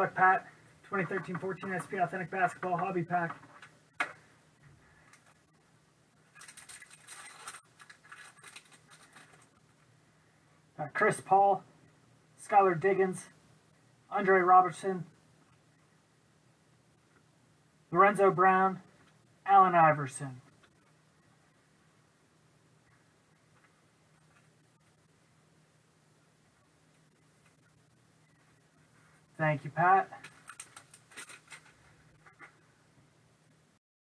Buck Pat, 2013-14 SP Authentic Basketball Hobby Pack. Uh, Chris Paul, Skylar Diggins, Andre Roberson, Lorenzo Brown, Allen Iverson. Thank you, Pat.